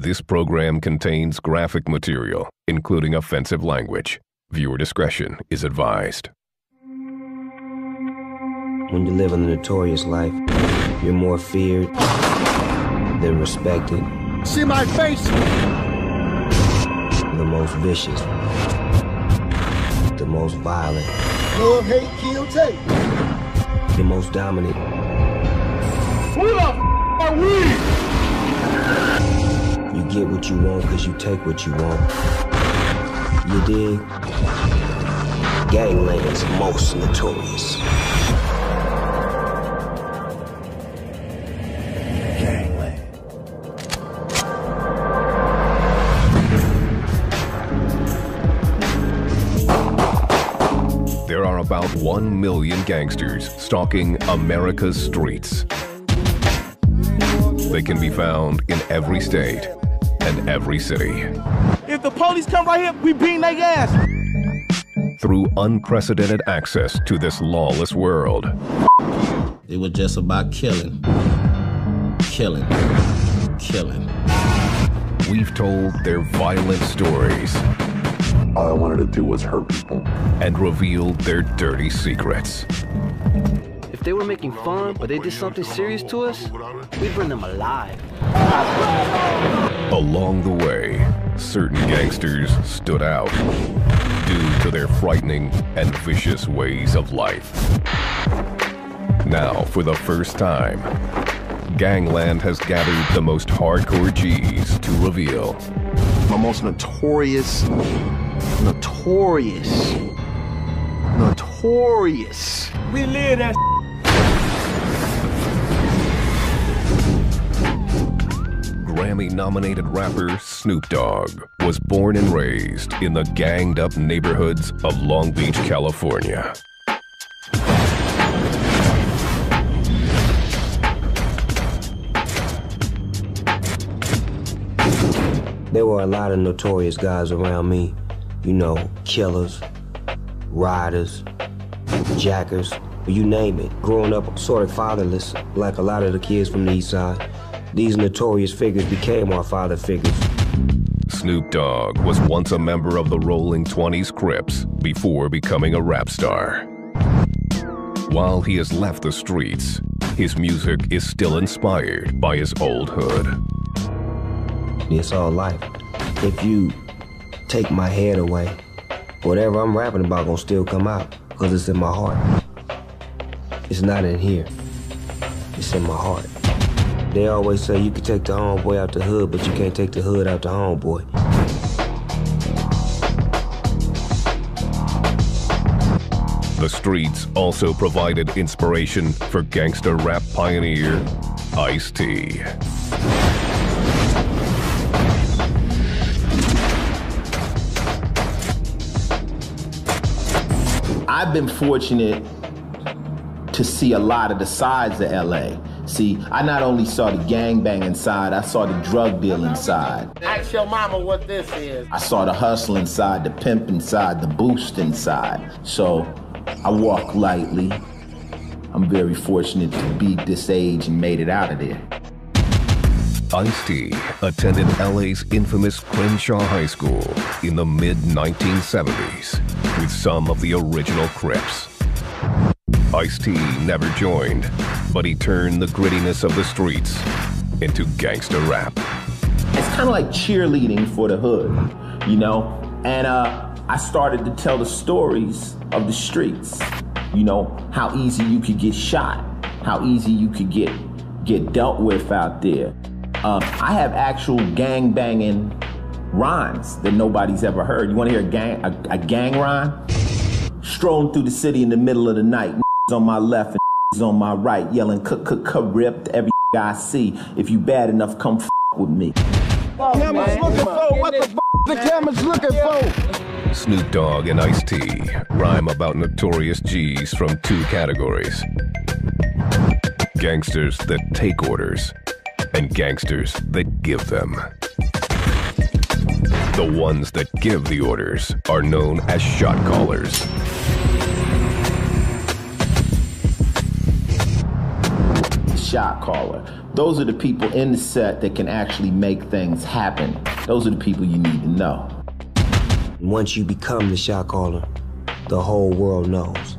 This program contains graphic material, including offensive language. Viewer discretion is advised. When you live a notorious life, you're more feared than respected. See my face? The most vicious, the most violent, Love, hate, kill, take. the most dominant. Who the f- are we? You get what you want because you take what you want. You dig? Gangland's most notorious. Gangland. There are about 1 million gangsters stalking America's streets. They can be found in every state and every city. If the police come right here, we beating their ass. Through unprecedented access to this lawless world, It was just about killing, killing, killing. we've told their violent stories All I wanted to do was hurt people. and revealed their dirty secrets. If they were making fun, but they did something serious to us, we'd burn them alive. Along the way, certain gangsters stood out due to their frightening and vicious ways of life. Now, for the first time, Gangland has gathered the most hardcore G's to reveal my most notorious, notorious, notorious. We live that. Grammy nominated rapper Snoop Dogg was born and raised in the ganged up neighborhoods of Long Beach, California. There were a lot of notorious guys around me. You know, killers, riders, jackers, you name it. Growing up sort of fatherless, like a lot of the kids from the east side, these notorious figures became our father figures. Snoop Dogg was once a member of the Rolling 20s Crips before becoming a rap star. While he has left the streets, his music is still inspired by his old hood. It's all life. If you take my head away, whatever I'm rapping about gonna still come out because it's in my heart. It's not in here. It's in my heart. They always say you can take the homeboy out the hood, but you can't take the hood out the homeboy. The streets also provided inspiration for gangster rap pioneer Ice T. I've been fortunate to see a lot of the sides of LA. See, I not only saw the gangbang side, I saw the drug dealing side. Ask your mama what this is. I saw the hustling side, the pimping side, the boosting side. So I walk lightly. I'm very fortunate to be this age and made it out of there. Ice T attended LA's infamous Crenshaw High School in the mid 1970s with some of the original Crips. Ice T never joined, but he turned the grittiness of the streets into gangster rap. It's kind of like cheerleading for the hood, you know? And uh, I started to tell the stories of the streets, you know, how easy you could get shot, how easy you could get get dealt with out there. Um, I have actual gang banging rhymes that nobody's ever heard. You want to hear a gang a, a gang rhyme? Strolling through the city in the middle of the night, on my left and on my right, yelling "cook cook cook ripped every I see. If you bad enough, come f- with me. Camera's looking for what the f- the camera's looking for. Snoop Dogg and Ice T rhyme about notorious G's from two categories gangsters that take orders, and gangsters that give them. The ones that give the orders are known as shot callers. Shot caller. Those are the people in the set that can actually make things happen. Those are the people you need to know. Once you become the shot caller, the whole world knows.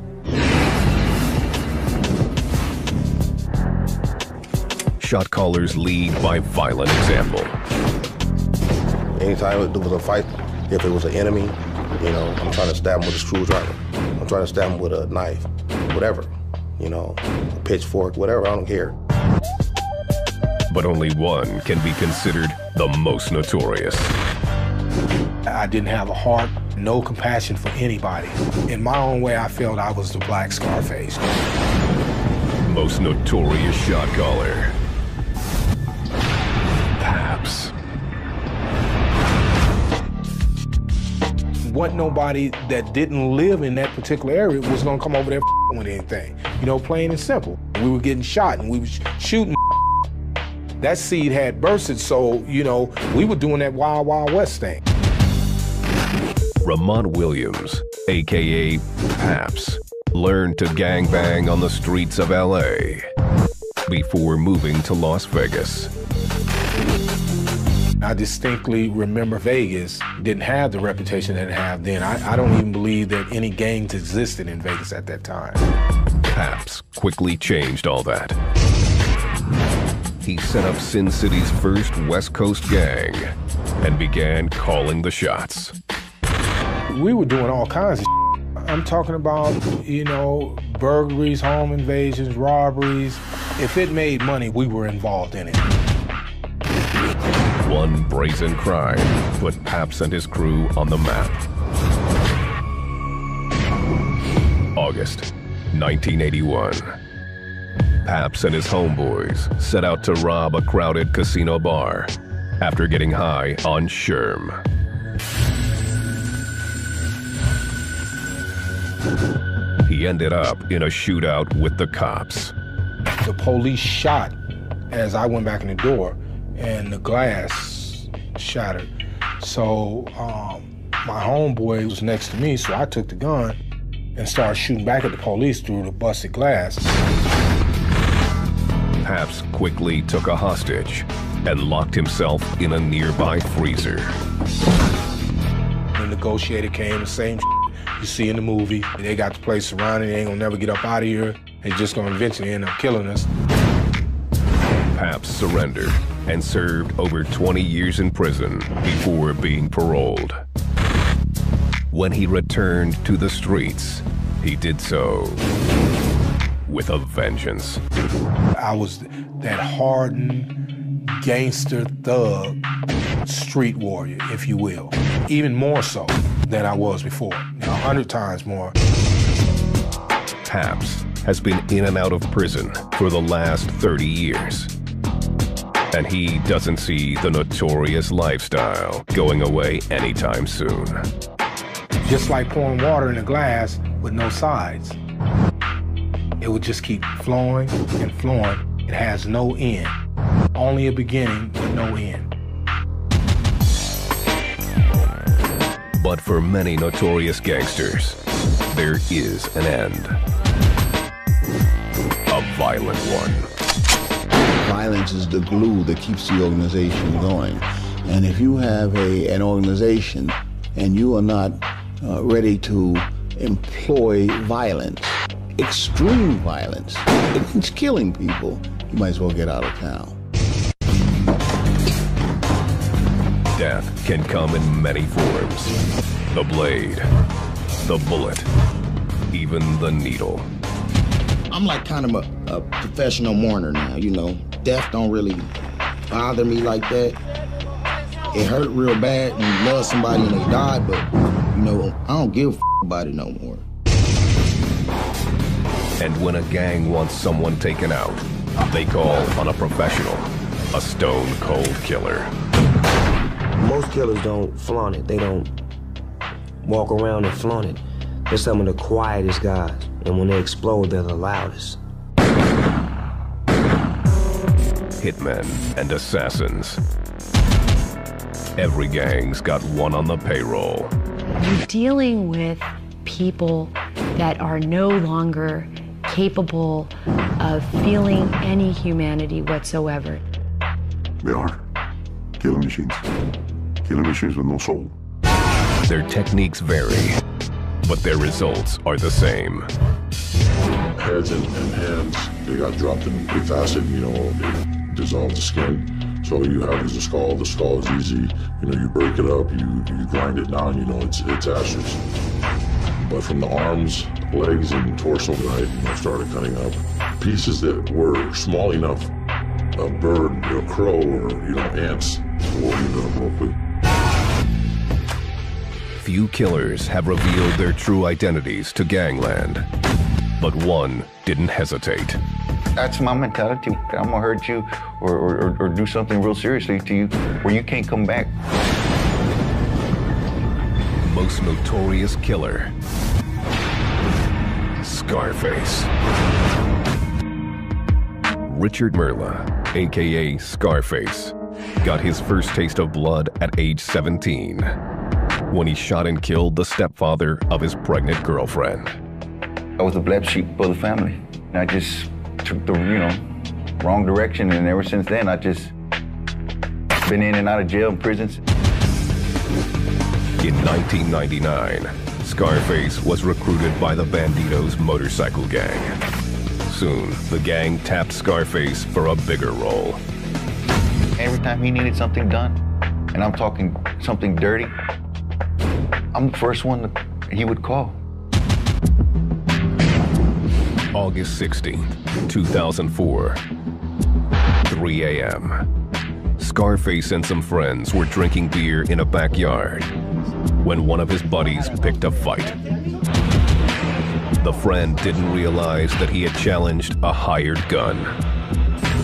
Shot callers lead by violent example. Anytime there was a fight, if it was an enemy, you know, I'm trying to stab him with a screwdriver. I'm trying to stab him with a knife, whatever, you know, a pitchfork, whatever, I don't care. But only one can be considered the most notorious. I didn't have a heart, no compassion for anybody. In my own way, I felt I was the black Scarface. Most notorious shot caller. Paps. Wasn't nobody that didn't live in that particular area was gonna come over there with anything. You know, plain and simple. We were getting shot and we was shooting. That seed had bursted, so, you know, we were doing that Wild Wild West thing. Ramont Williams, aka Paps, learned to gangbang on the streets of LA before moving to Las Vegas. I distinctly remember Vegas didn't have the reputation that it had then. I, I don't even believe that any gangs existed in Vegas at that time. Paps quickly changed all that. He set up Sin City's first West Coast gang and began calling the shots. We were doing all kinds of I'm talking about, you know, burglaries, home invasions, robberies. If it made money, we were involved in it. One brazen crime put Paps and his crew on the map. August 1981. Paps and his homeboys set out to rob a crowded casino bar after getting high on Sherm. He ended up in a shootout with the cops. The police shot as I went back in the door, and the glass shattered. So um, my homeboy was next to me, so I took the gun and started shooting back at the police through the busted glass. Paps quickly took a hostage and locked himself in a nearby freezer. The negotiator came, the same you see in the movie. They got the place surrounded. They ain't gonna never get up out of here. They just gonna eventually end up killing us. Paps surrendered and served over 20 years in prison before being paroled. When he returned to the streets, he did so with a vengeance. I was that hardened gangster thug, street warrior, if you will. Even more so than I was before, a hundred times more. Paps has been in and out of prison for the last 30 years. And he doesn't see the notorious lifestyle going away anytime soon. Just like pouring water in a glass with no sides. It would just keep flowing and flowing. It has no end. Only a beginning, but no end. But for many notorious gangsters, there is an end. A violent one. Violence is the glue that keeps the organization going. And if you have a, an organization and you are not uh, ready to employ violence, extreme violence, it's killing people, you might as well get out of town. Death can come in many forms. The blade, the bullet, even the needle. I'm like kind of a, a professional mourner now, you know. Death don't really bother me like that. It hurt real bad when you love somebody and they died, but you know, I don't give a f- about it no more. And when a gang wants someone taken out, they call on a professional, a stone cold killer. Most killers don't flaunt it. They don't walk around and flaunt it. They're some of the quietest guys. And when they explode, they're the loudest. Hitmen and assassins. Every gang's got one on the payroll. You're dealing with people that are no longer capable of feeling any humanity whatsoever. They are killing machines. Killing machines with no soul. Their techniques vary, but their results are the same. Heads and, and hands, they got dropped in big acid, you know, it dissolved the skin. So you have is a skull. The skull is easy. You know, you break it up, you, you grind it down, you know, it's it's ashes. But from the arms, legs, and torso, I you know, started cutting up pieces that were small enough a bird, a crow, or you know, ants will with. Few killers have revealed their true identities to gangland, but one didn't hesitate. That's my mentality. I'm gonna hurt you or, or, or do something real seriously to you where you can't come back. Most notorious killer, Scarface. Richard Merla, aka Scarface, got his first taste of blood at age 17 when he shot and killed the stepfather of his pregnant girlfriend. I was a black sheep of the family. And I just took the, you know, wrong direction. And ever since then, I just been in and out of jail and prisons. In 1999, Scarface was recruited by the Bandidos motorcycle gang. Soon, the gang tapped Scarface for a bigger role. Every time he needed something done, and I'm talking something dirty, I'm the first one that he would call. August 16, 2004, 3 a.m. Scarface and some friends were drinking beer in a backyard when one of his buddies picked a fight. The friend didn't realize that he had challenged a hired gun.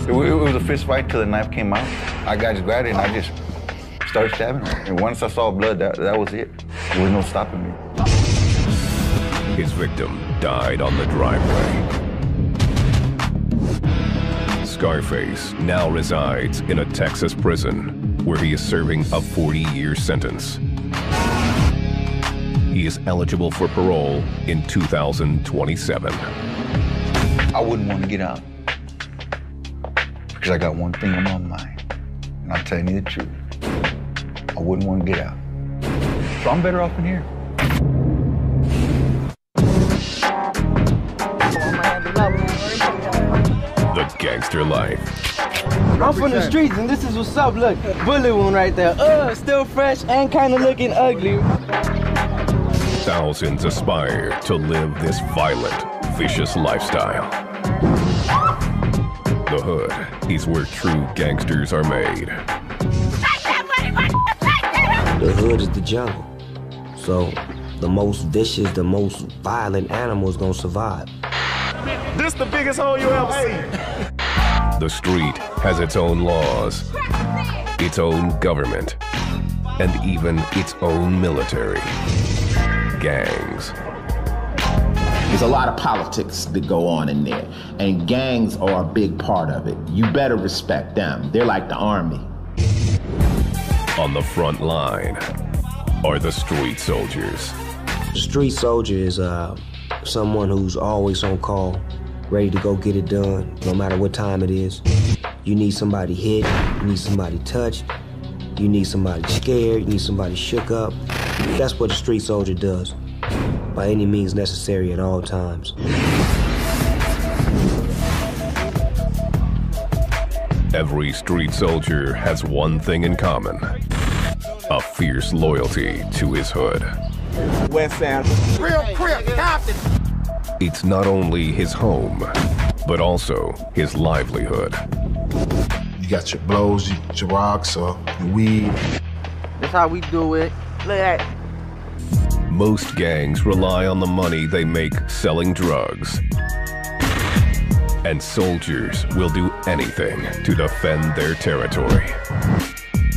It, was a fist fight till the knife came out. I got grabbed it and I just started stabbing him. And once I saw blood, that, that was it. There was no stopping me. His victim died on the driveway. Scarface now resides in a Texas prison where he is serving a 40-year sentence. He is eligible for parole in 2027. I wouldn't want to get out because I got one thing on my mind, and I'm telling you the truth. I wouldn't want to get out. So I'm better off in here. Gangster Life. I'm from the streets and this is what's up. Look, bullet one right there. Uh, still fresh and kind of looking ugly. Thousands aspire to live this violent, vicious lifestyle. The Hood is where true gangsters are made. The hood is the jungle. So the most vicious, the most violent animal is gonna survive. This the biggest hole you ever seen. The street has its own laws, its own government, and even its own military. Gangs. There's a lot of politics that go on in there, and gangs are a big part of it. You better respect them. They're like the army. On the front line are the street soldiers. Street soldier is uh, someone who's always on call, ready to go get it done, no matter what time it is. You need somebody hit, you need somebody touched, you need somebody scared, you need somebody shook up. That's what a street soldier does, by any means necessary at all times. Every street soldier has one thing in common a fierce loyalty to his hood. West Sound. Real crip, Compton. It's not only his home, but also his livelihood. You got your blows, your, your rocks, or your weed. That's how we do it. Look at that. Most gangs rely on the money they make selling drugs. And soldiers will do anything to defend their territory.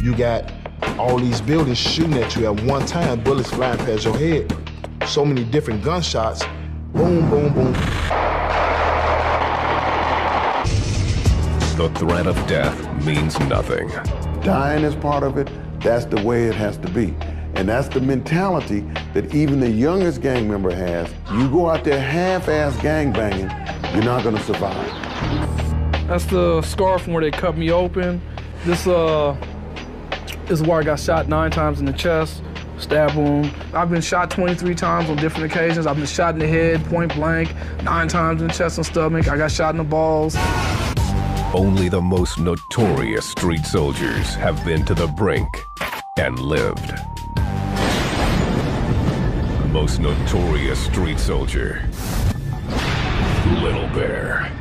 You got all these buildings shooting at you at one time, bullets flying past your head. So many different gunshots. Boom, boom, boom. The threat of death means nothing. Dying is part of it. That's the way it has to be. And that's the mentality that even the youngest gang member has. You go out there half-ass gang banging, you're not gonna survive. That's the scar from where they cut me open. This uh is where I got shot nine times in the chest, stab wound. I've been shot 23 times on different occasions. I've been shot in the head, point blank, nine times in the chest and stomach. I got shot in the balls. Only the most notorious street soldiers have been to the brink and lived. Most notorious street soldier, Little Bear.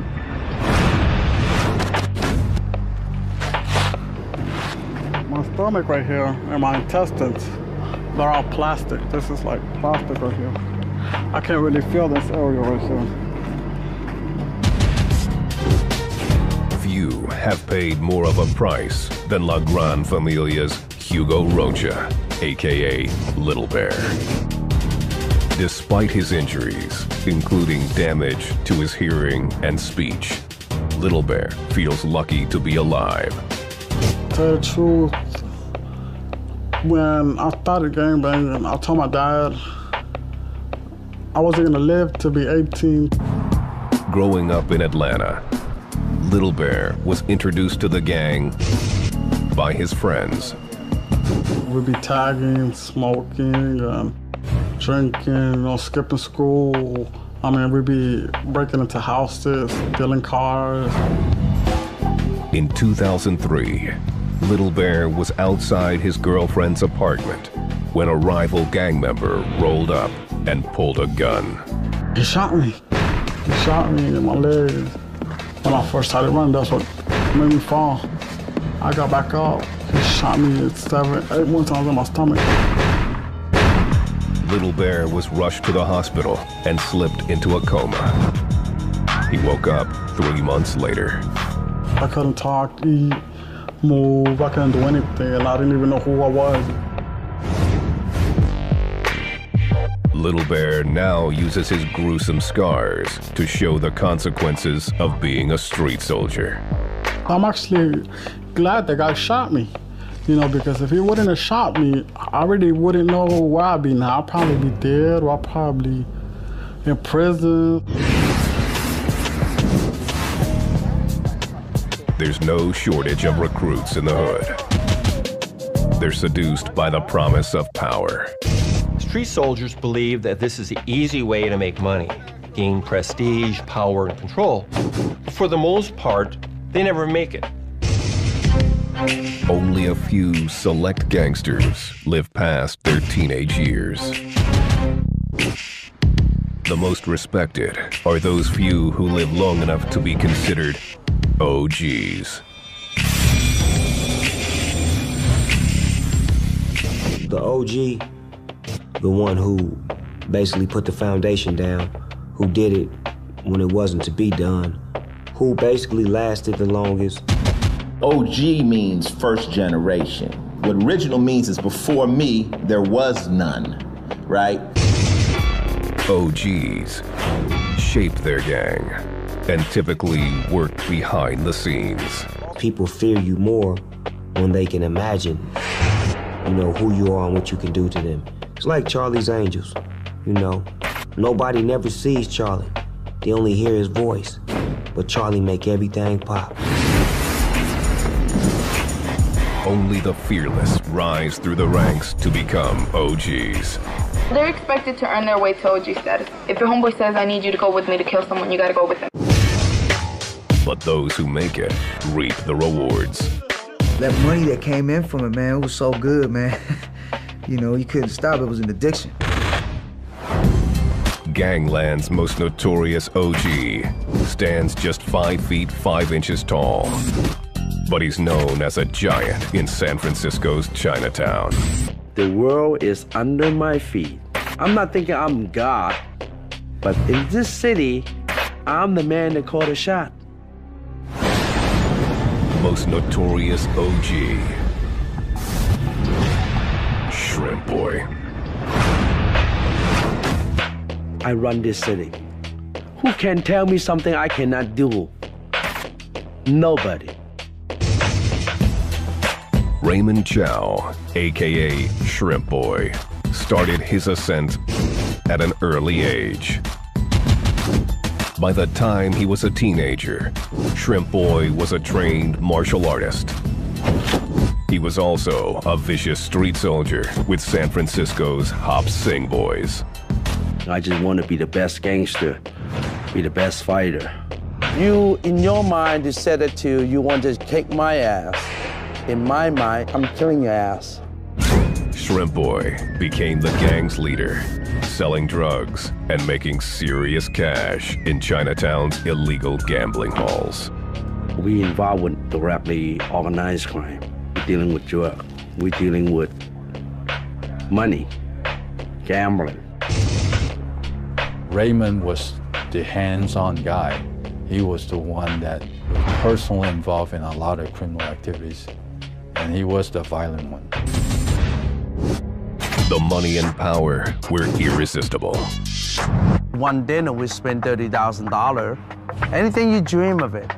My stomach right here and my intestines, they're all plastic. This is like plastic right here. I can't really feel this area right here. Few have paid more of a price than La Gran Familia's Hugo Rocha, aka Little Bear. Despite his injuries, including damage to his hearing and speech, Little Bear feels lucky to be alive. Tell the truth, when I started gangbanging, I told my dad I wasn't gonna live to be 18. Growing up in Atlanta, Little Bear was introduced to the gang by his friends. We'd be tagging, smoking, um, drinking, you know, skipping school. I mean, we'd be breaking into houses, stealing cars. In 2003, Little Bear was outside his girlfriend's apartment when a rival gang member rolled up and pulled a gun. He shot me. He shot me in my leg. When I first started running, that's what made me fall. I got back up. He shot me seven, eight more times in my stomach. Little Bear was rushed to the hospital and slipped into a coma. He woke up three months later. I couldn't talk, eat, move. I couldn't do anything, and I didn't even know who I was. Little Bear now uses his gruesome scars to show the consequences of being a street soldier. I'm actually glad the guy shot me, you know, because if he wouldn't have shot me, I really wouldn't know where I'd be now. I'd probably be dead or I'd probably in prison. There's no shortage of recruits in the hood. They're seduced by the promise of power. Street soldiers believe that this is the easy way to make money, gain prestige, power, and control. For the most part, they never make it. Only a few select gangsters live past their teenage years. The most respected are those few who live long enough to be considered OGs. The OG, the one who basically put the foundation down, who did it when it wasn't to be done, who basically lasted the longest. OG means first generation. What original means is before me, there was none, right? OGs shape their gang and typically work behind the scenes. People fear you more when they can imagine, you know, who you are and what you can do to them. It's like Charlie's Angels, you know. Nobody never sees Charlie. They only hear his voice. But Charlie make everything pop. Only the fearless rise through the ranks to become OGs. They're expected to earn their way to OG status. If your homeboy says, I need you to go with me to kill someone, you gotta go with him. But those who make it reap the rewards. That money that came in from it, man, it was so good, man. you know, you couldn't stop. It was an addiction. Gangland's most notorious OG stands just 5 feet 5 inches tall. But he's known as a giant in San Francisco's Chinatown. The world is under my feet. I'm not thinking I'm God, but in this city, I'm the man that called a shot. Most notorious OG. Shrimp Boy. I run this city. Who can tell me something I cannot do? Nobody. Raymond Chow, aka Shrimp Boy, started his ascent at an early age. By the time he was a teenager, Shrimp Boy was a trained martial artist. He was also a vicious street soldier with San Francisco's Hop Sing Boys. I just want to be the best gangster, be the best fighter. You, in your mind, you said it to you want to kick my ass. In my mind, I'm killing your ass. Shrimp Boy became the gang's leader, selling drugs and making serious cash in Chinatown's illegal gambling halls. We involved with directly organized crime. We're dealing with drug. We're dealing with money, gambling. Raymond was the hands-on guy. He was the one that was personally involved in a lot of criminal activities, and he was the violent one. The money and power were irresistible. One dinner, we spend $30,000. Anything you dream of it.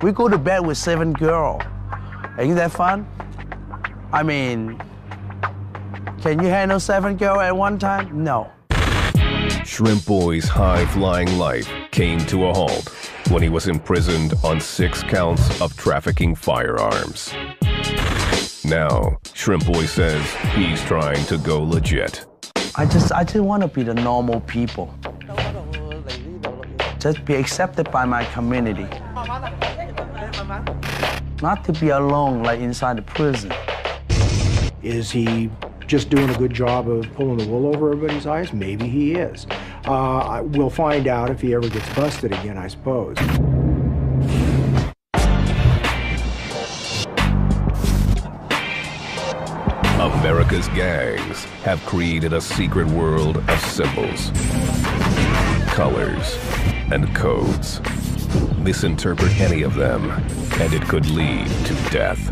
We go to bed with seven girls. Ain't that fun? I mean, can you handle seven girls at one time? No. Shrimp Boy's high flying life came to a halt when he was imprisoned on six counts of trafficking firearms. Now, Shrimp Boy says he's trying to go legit. I just, I just want to be the normal people. Just be accepted by my community. Not to be alone like inside the prison. Is he just doing a good job of pulling the wool over everybody's eyes? Maybe he is. Uh, we'll find out if he ever gets busted again, I suppose. America's gangs have created a secret world of symbols, colors, and codes. Misinterpret any of them, and it could lead to death.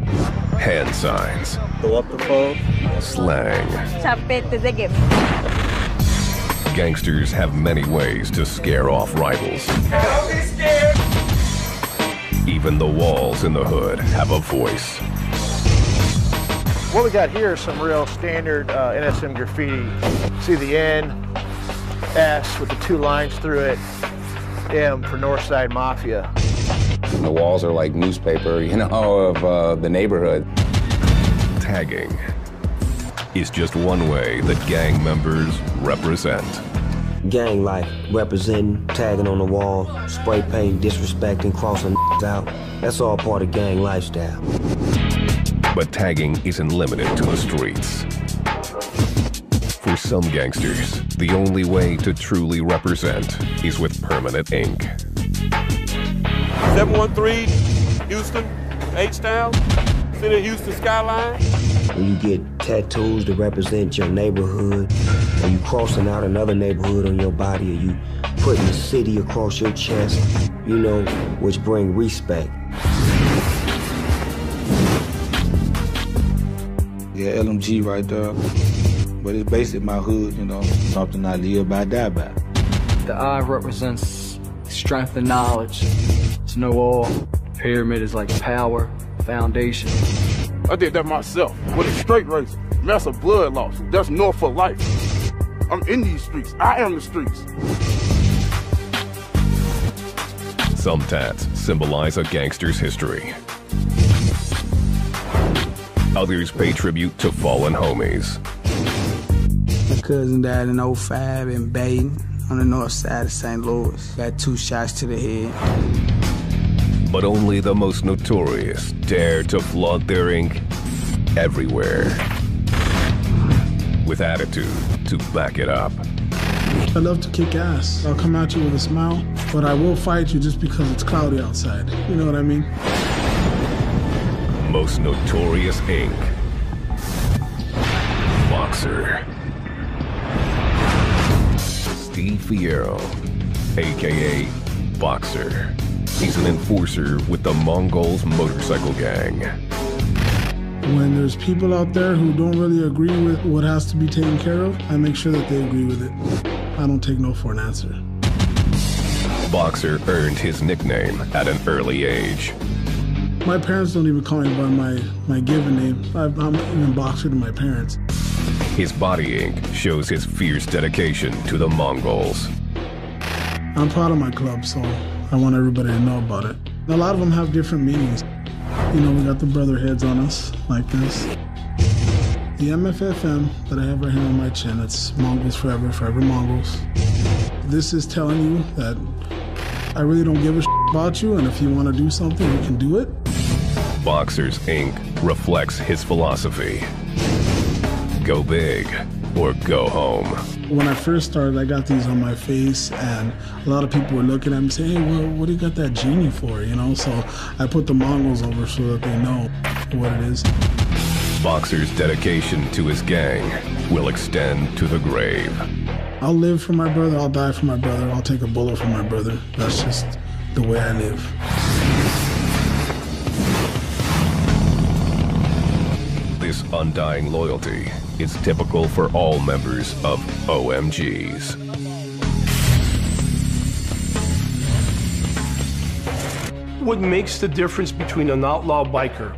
Hand signs, Go up the phone. slang. Sapete de game. Gangsters have many ways to scare off rivals. Don't be scared. Even the walls in the hood have a voice. What we got here is some real standard uh, NSM graffiti. See the N, S with the two lines through it, M for Northside Mafia. The walls are like newspaper, you know, of uh, the neighborhood. Tagging is just one way that gang members represent. Gang life, representing, tagging on the wall, spray paint, disrespecting, crossing out. That's all part of gang lifestyle. But tagging isn't limited to the streets. For some gangsters, the only way to truly represent is with permanent ink. 713 Houston, H-Town, City of Houston skyline. When you get tattoos to represent your neighborhood, or you crossing out another neighborhood on your body, or you putting the city across your chest, you know, which bring respect. Yeah, LMG right there. But it's basically my hood, you know, something I live by, die by. The eye represents strength and knowledge. It's no all. Pyramid is like power, foundation. I did that myself with a straight razor. That's a blood loss. That's north for life. I'm in these streets. I am the streets. Some tats symbolize a gangster's history. Others pay tribute to fallen homies. My cousin died in 05 in Baden on the north side of St. Louis. Got two shots to the head. But only the most notorious dare to flaunt their ink everywhere. With attitude to back it up. I love to kick ass. I'll come at you with a smile, but I will fight you just because it's cloudy outside. You know what I mean? Most notorious ink. Boxer. Steve Fierro, aka Boxer. He's an enforcer with the Mongols motorcycle gang. When there's people out there who don't really agree with what has to be taken care of, I make sure that they agree with it. I don't take no for an answer. Boxer earned his nickname at an early age. My parents don't even call me by my, my given name. I, I'm even boxer to my parents. His body ink shows his fierce dedication to the Mongols. I'm proud of my club, so I want everybody to know about it. A lot of them have different meanings. You know, we got the brother heads on us, like this. The MFFM that I have right here on my chin, it's Mongols Forever, Forever Mongols. This is telling you that I really don't give a about you, and if you want to do something, you can do it. Boxers ink reflects his philosophy go big or go home. When I first started, I got these on my face, and a lot of people were looking at me and saying, Hey, well, what do you got that genie for? You know, so I put the Mongols over so that they know what it is. Boxer's dedication to his gang will extend to the grave. I'll live for my brother, I'll die for my brother, I'll take a bullet for my brother. That's just the way I live. Undying loyalty is typical for all members of OMGs. What makes the difference between an outlaw biker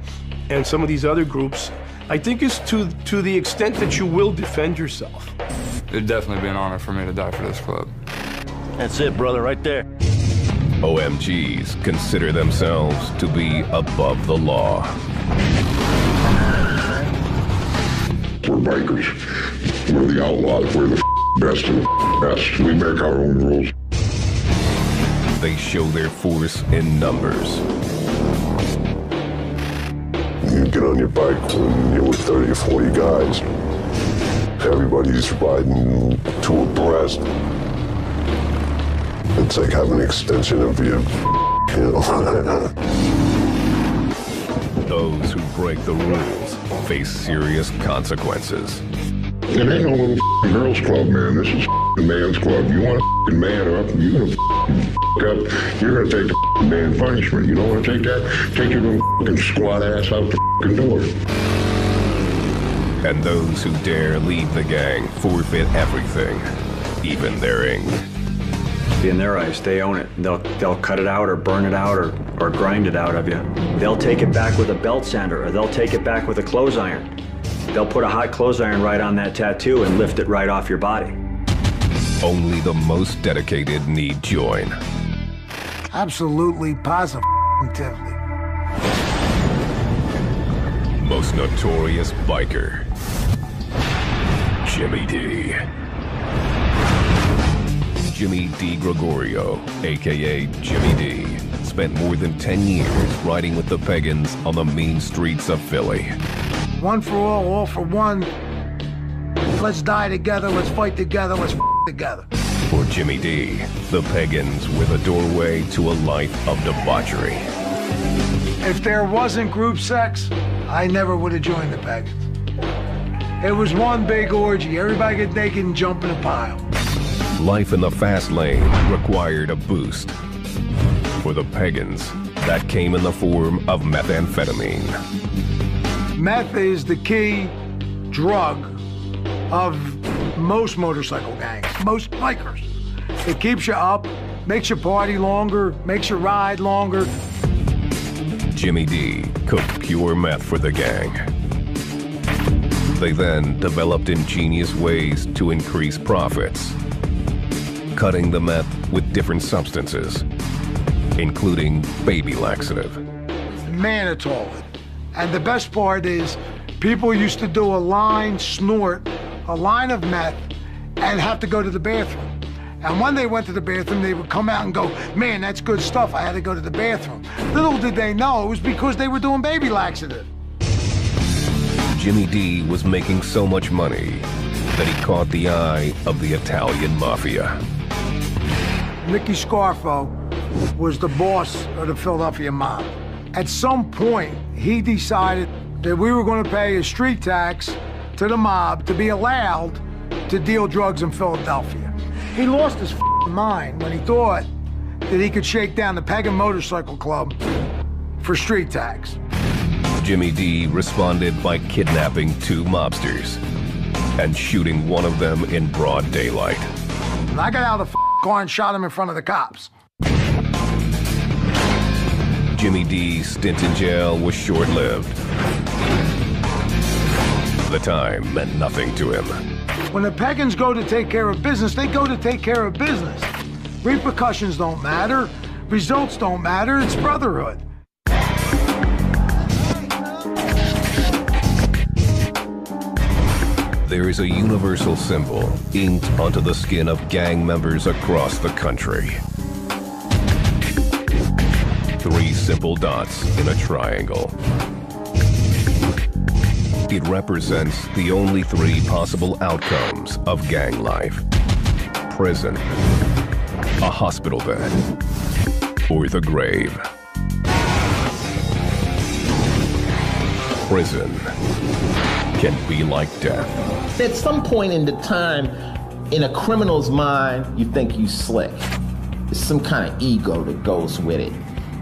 and some of these other groups, I think, is to, to the extent that you will defend yourself. It'd definitely be an honor for me to die for this club. That's it, brother, right there. OMGs consider themselves to be above the law. We're bikers. We're the outlaws. We're the best of the best. We make our own rules. They show their force in numbers. You get on your bike when you're with 30 or 40 guys. Everybody's riding to a abreast. It's like having an extension of your, you know. Those who break the rules face serious consequences. It ain't no little girls club, man. This is a man's club. You want to man up, you're gonna up. You're gonna take the man punishment. You don't want to take that? Take your little squat ass out the door. And those who dare leave the gang forfeit everything, even their ink. In their eyes, they own it. They'll they'll cut it out or burn it out or, or grind it out of you. They'll take it back with a belt sander or they'll take it back with a clothes iron. They'll put a hot clothes iron right on that tattoo and lift it right off your body. Only the most dedicated need join. Absolutely positively. Most notorious biker, Jimmy D. Jimmy DeGregorio, aka Jimmy D, spent more than 10 years riding with the Pagans on the mean streets of Philly. One for all, all for one. Let's die together, let's fight together, let's f- together. For Jimmy D, the Pagans were the doorway to a life of debauchery. If there wasn't group sex, I never would have joined the Pagans. It was one big orgy. Everybody get naked and jump in a pile. Life in the fast lane required a boost. For the Pagans, that came in the form of methamphetamine. Meth is the key drug of most motorcycle gangs, most bikers. It keeps you up, makes your party longer, makes your ride longer. Jimmy D cooked pure meth for the gang. They then developed ingenious ways to increase profits, cutting the meth with different substances, including baby laxative. Mannitol. And the best part is, people used to do a line snort, a line of meth, and have to go to the bathroom. And when they went to the bathroom, they would come out and go, man, that's good stuff. I had to go to the bathroom. Little did they know it was because they were doing baby laxative. Jimmy D was making so much money that he caught the eye of the Italian mafia. Nicky Scarfo was the boss of the Philadelphia mob. At some point, he decided that we were going to pay a street tax to the mob to be allowed to deal drugs in Philadelphia. He lost his mind when he thought that he could shake down the Pagan Motorcycle Club for street tax. Jimmy D responded by kidnapping two mobsters and shooting one of them in broad daylight. And I got out of the car and shot him in front of the cops. Jimmy D's stint in jail was short lived. The time meant nothing to him. When the Pagans go to take care of business, they go to take care of business. Repercussions don't matter, results don't matter, it's brotherhood. There is a universal symbol inked onto the skin of gang members across the country. Simple dots in a triangle. It represents the only three possible outcomes of gang life. Prison, a hospital bed, or the grave. Prison can be like death. At some point in the time, in a criminal's mind, you think you slick. There's some kind of ego that goes with it,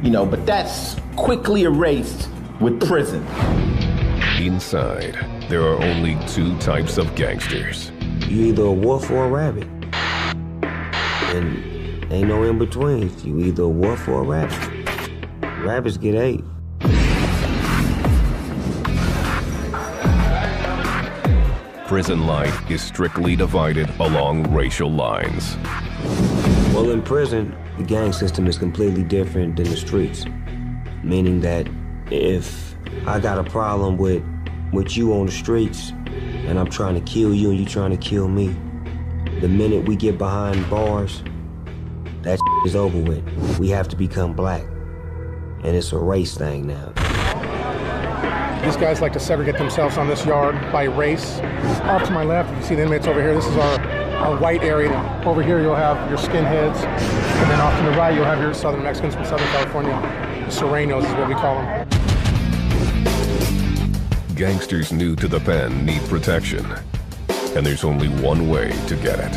you know, but that's quickly erased with prison. Inside, there are only two types of gangsters. You either a wolf or a rabbit. And ain't no in between. You either a wolf or a rabbit. Rabbits get ate. Prison life is strictly divided along racial lines. Well, in prison, the gang system is completely different than the streets. Meaning that if I got a problem with, with you on the streets, and I'm trying to kill you and you trying to kill me, the minute we get behind bars, that is over with. We have to become black. And it's a race thing now. These guys like to segregate themselves on this yard by race. Off to my left, you see the inmates over here. This is our, our white area. Over here, you'll have your skinheads. And then off to the right, you'll have your southern Mexicans from Southern California. The Sureños is what we call them. Gangsters new to the pen need protection. And there's only one way to get it.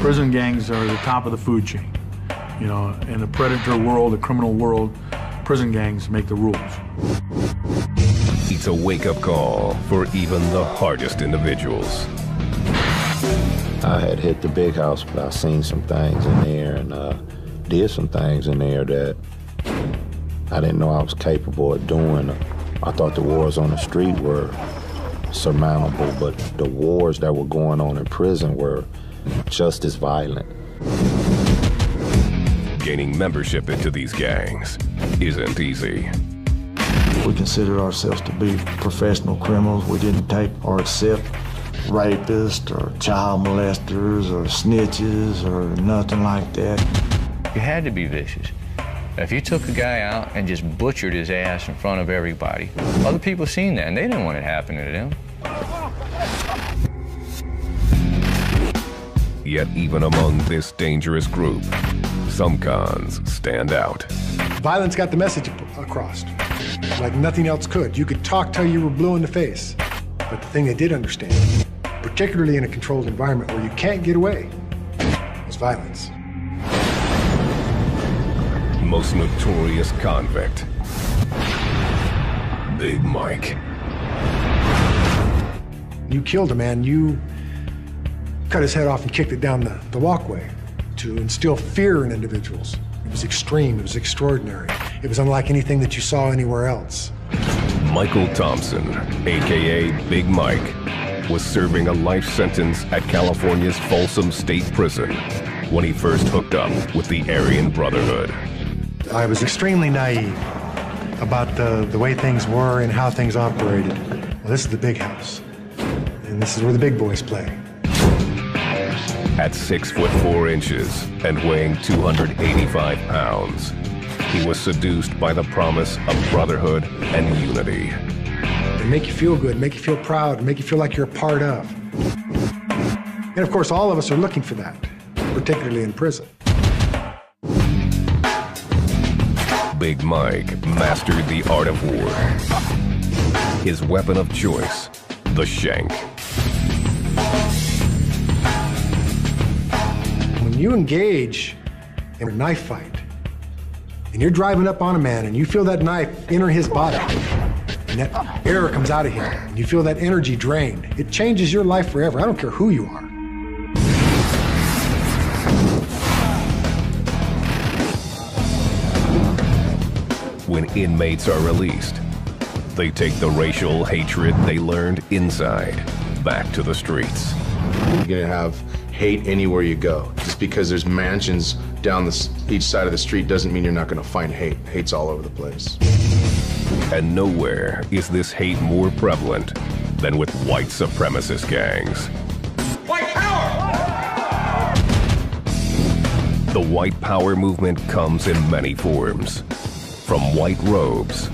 Prison gangs are the top of the food chain. You know, in the predator world, the criminal world, prison gangs make the rules. It's a wake-up call for even the hardest individuals. I had hit the big house, but I seen some things in there and uh, did some things in there that I didn't know I was capable of doing. I thought the wars on the street were surmountable, but the wars that were going on in prison were just as violent. Gaining membership into these gangs isn't easy. We consider ourselves to be professional criminals. We didn't take or accept rapists or child molesters or snitches or nothing like that. You had to be vicious. If you took a guy out and just butchered his ass in front of everybody, other people seen that and they didn't want it happening to them. Yet even among this dangerous group, some cons stand out. Violence got the message across like nothing else could. You could talk till you were blue in the face. But the thing they did understand, particularly in a controlled environment where you can't get away, was violence. Most notorious convict, Big Mike. You killed a man, you cut his head off and kicked it down the, the walkway to instill fear in individuals. It was extreme, it was extraordinary. It was unlike anything that you saw anywhere else. Michael Thompson, aka Big Mike, was serving a life sentence at California's Folsom State Prison when he first hooked up with the Aryan Brotherhood. I was extremely naive about the, the way things were and how things operated. Well, this is the big house, and this is where the big boys play. At six foot four inches and weighing 285 pounds, he was seduced by the promise of brotherhood and unity. They make you feel good, make you feel proud, make you feel like you're a part of. And of course, all of us are looking for that, particularly in prison. Big Mike mastered the art of war. His weapon of choice, the shank. When you engage in a knife fight, and you're driving up on a man and you feel that knife enter his body, and that air comes out of him, and you feel that energy drained, it changes your life forever. I don't care who you are. when inmates are released. They take the racial hatred they learned inside back to the streets. You're gonna have hate anywhere you go. Just because there's mansions down the, each side of the street doesn't mean you're not gonna find hate. Hate's all over the place. And nowhere is this hate more prevalent than with white supremacist gangs. White power! The white power movement comes in many forms. From white robes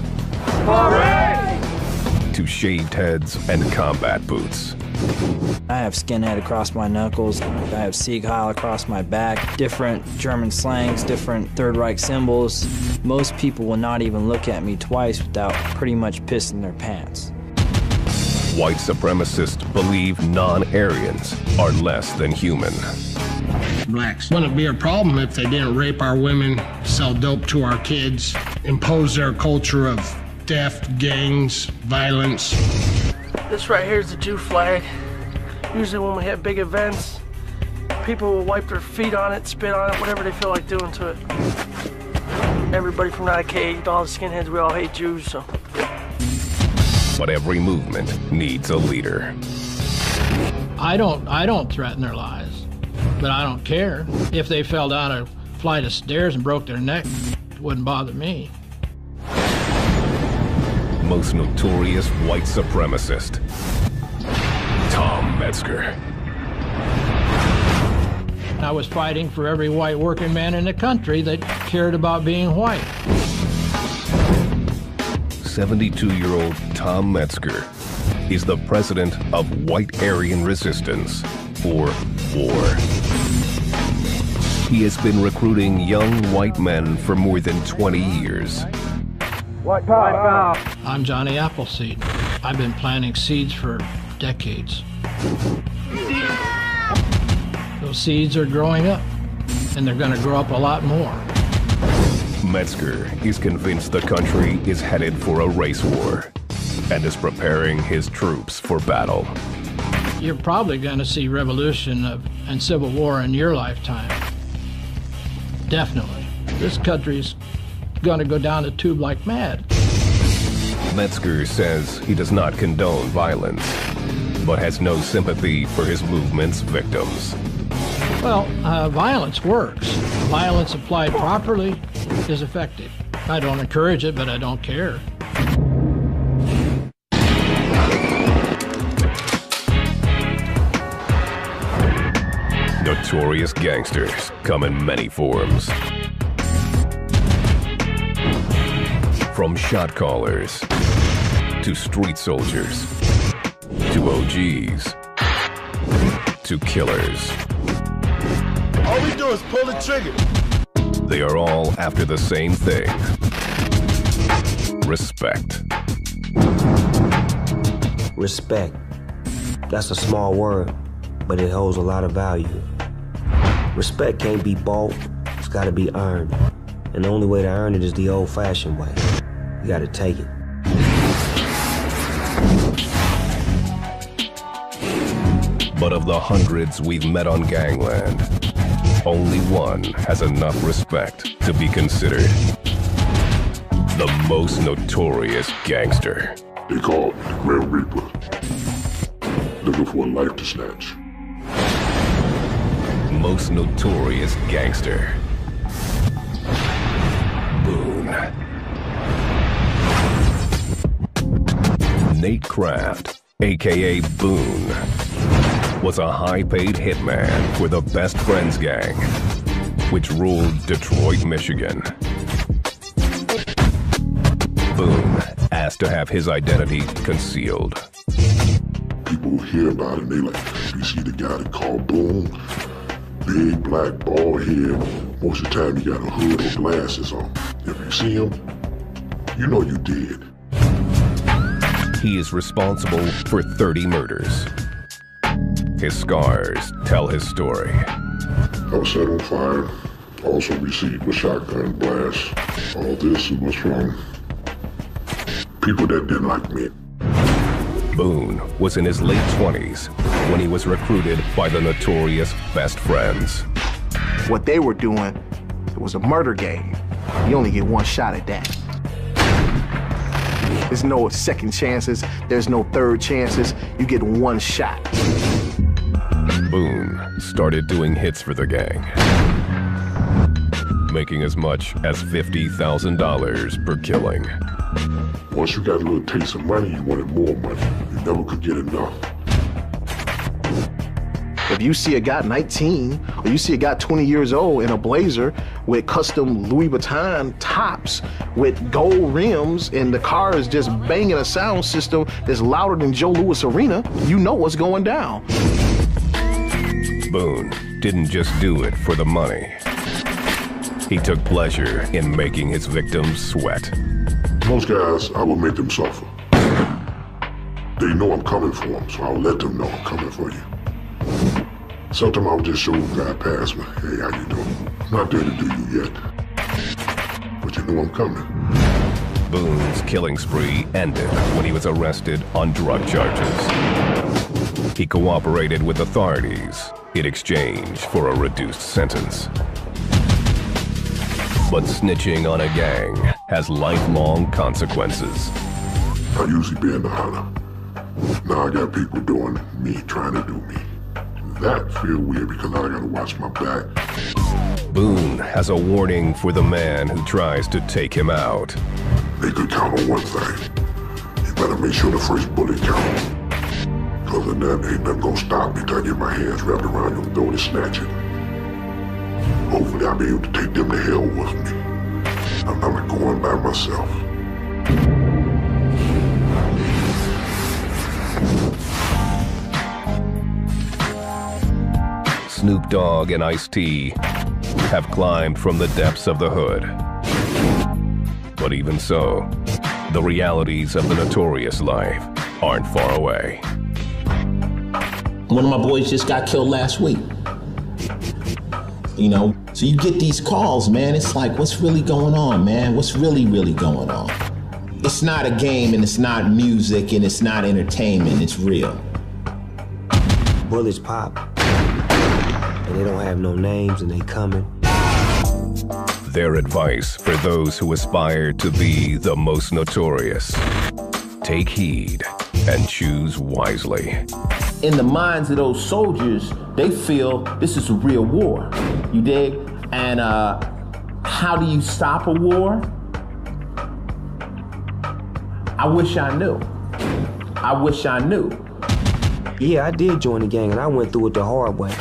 to shaved heads and combat boots. I have skinhead across my knuckles. I have Sieg Heil across my back. Different German slangs, different Third Reich symbols. Most people will not even look at me twice without pretty much pissing their pants. White supremacists believe non-Aryans are less than human. Blacks wouldn't be a problem if they didn't rape our women, sell dope to our kids, impose their culture of theft, gangs, violence. This right here is the Jew flag. Usually when we have big events, people will wipe their feet on it, spit on it, whatever they feel like doing to it. Everybody from that cage, all the skinheads, we all hate Jews, so. But every movement needs a leader. I don't I don't threaten their lives, but I don't care. If they fell down a flight of stairs and broke their neck, it wouldn't bother me. Most notorious white supremacist, Tom Metzger. I was fighting for every white working man in the country that cared about being white. 72 year old Tom Metzger is the president of White Aryan Resistance, or WAR. He has been recruiting young white men for more than 20 years. White power. I'm Johnny Appleseed. I've been planting seeds for decades. Those seeds are growing up, and they're going to grow up a lot more. Metzger is convinced the country is headed for a race war and is preparing his troops for battle. You're probably going to see revolution of, and civil war in your lifetime. Definitely. This country's going to go down the tube like mad. Metzger says he does not condone violence, but has no sympathy for his movement's victims. Well, uh, violence works. Violence applied properly is effective. I don't encourage it, but I don't care. Notorious gangsters come in many forms. From shot callers to street soldiers to OGs to killers. All we do is pull the trigger. They are all after the same thing respect. Respect. That's a small word, but it holds a lot of value. Respect can't be bought, it's gotta be earned. And the only way to earn it is the old fashioned way. You gotta take it. But of the hundreds we've met on gangland, only one has enough respect to be considered the most notorious gangster. They call it the Grim Reaper. Looking for a life to snatch. Most notorious gangster. Nate Craft, aka Boone, was a high-paid hitman for the Best Friends gang, which ruled Detroit, Michigan. Boone asked to have his identity concealed. People hear about it and they like, you see the guy that called Boone? Big black bald head. Most of the time he got a hood or glasses on. If you see him, you know you did. He is responsible for 30 murders. His scars tell his story. I was set on fire. Also received a shotgun blast. All this was from people that didn't like me. Boone was in his late 20s when he was recruited by the notorious Best Friends. What they were doing it was a murder game. You only get one shot at that. There's no second chances, there's no third chances. You get one shot. Boone started doing hits for the gang, making as much as $50,000 per killing. Once you got a little taste of money, you wanted more money. You never could get enough. If you see a guy 19 or you see a guy 20 years old in a blazer with custom Louis Vuitton tops with gold rims and the car is just banging a sound system that's louder than Joe Louis Arena, you know what's going down. Boone didn't just do it for the money. He took pleasure in making his victims sweat. Most guys, I will make them suffer. They know I'm coming for them, so I'll let them know I'm coming for you. Sometimes I'll just show guy past me, hey, how you doing? I'm not there to do you yet. But you know I'm coming. Boone's killing spree ended when he was arrested on drug charges. He cooperated with authorities in exchange for a reduced sentence. But snitching on a gang has lifelong consequences. I usually be in the hunter. Now I got people doing me, trying to do me. That feel weird because I gotta watch my back. Boone has a warning for the man who tries to take him out. They could count on one thing. You better make sure the first bullet counts. Cause then that ain't nothing gonna stop me till I get my hands wrapped around your throat and snatch it. Hopefully I'll be able to take them to hell with me. I'm not going by myself. Snoop Dogg and Ice-T have climbed from the depths of the hood. But even so, the realities of the notorious life aren't far away. One of my boys just got killed last week. You know, so you get these calls, man. It's like, what's really going on, man? What's really, really going on? It's not a game and it's not music and it's not entertainment, it's real. Bullets pop. And they don't have no names and they coming. Their advice for those who aspire to be the most notorious. Take heed and choose wisely. In the minds of those soldiers, they feel this is a real war. You dig? And uh, how do you stop a war? I wish I knew. I wish I knew. Yeah, I did join the gang and I went through it the hard way.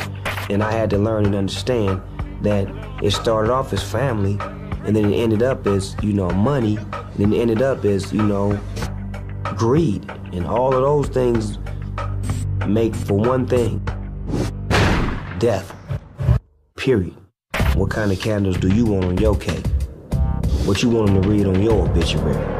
And I had to learn and understand that it started off as family and then it ended up as, you know, money. And then it ended up as, you know, greed. And all of those things make for one thing death. Period. What kind of candles do you want on your cake? What you want them to read on your obituary?